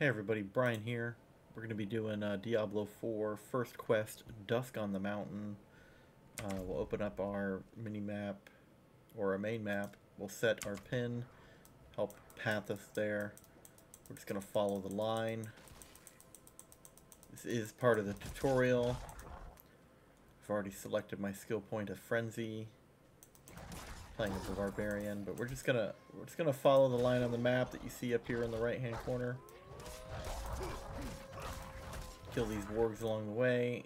Hey everybody, Brian here. We're going to be doing uh, Diablo 4 First Quest, Dusk on the Mountain. Uh, we'll open up our mini-map, or our main map. We'll set our pin, help path us there. We're just going to follow the line. This is part of the tutorial. I've already selected my skill point of Frenzy, playing as a Barbarian, but we're just gonna we're just gonna follow the line on the map that you see up here in the right hand corner kill these wargs along the way,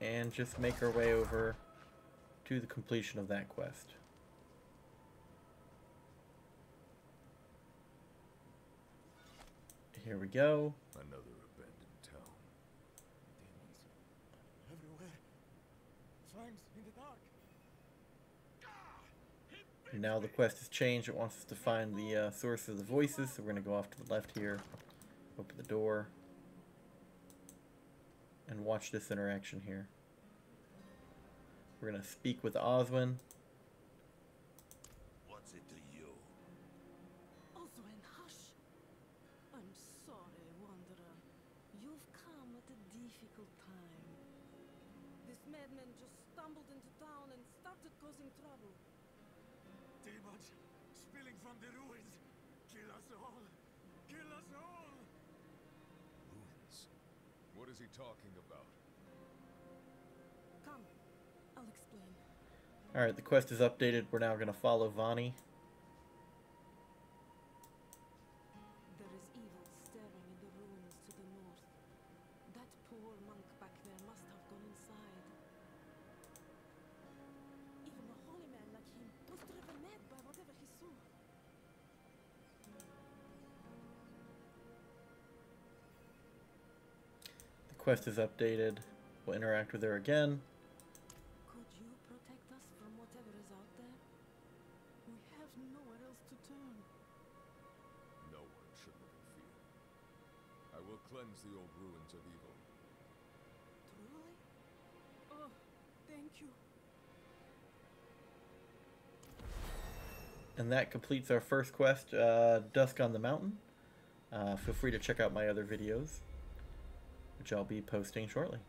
and just make our way over to the completion of that quest. Here we go. Another abandoned town. Demons. Everywhere. Fangs in the dark. Now the quest has changed. It wants us to find the uh, source of the voices, so we're going to go off to the left here, open the door and watch this interaction here. We're going to speak with Oswin. What's it to you? Oswin, hush. I'm sorry, Wanderer. You've come at a difficult time. This madman just stumbled into town and started causing trouble. Demons spilling from the ruins. Kill us all. Kill us all. Ruins. What is he talking about? Come, I'll explain. Alright, the quest is updated. We're now going to follow Vani. There is evil staring in the ruins to the north. That poor monk back there must have gone inside. Quest is updated. We'll interact with her again. Could you protect us from whatever is out there? We have nowhere else to turn. No one should live in fear. I will cleanse the old ruins of evil. Truly? Oh, thank you. And that completes our first quest, uh, Dusk on the Mountain. Uh, feel free to check out my other videos, which I'll be posting shortly.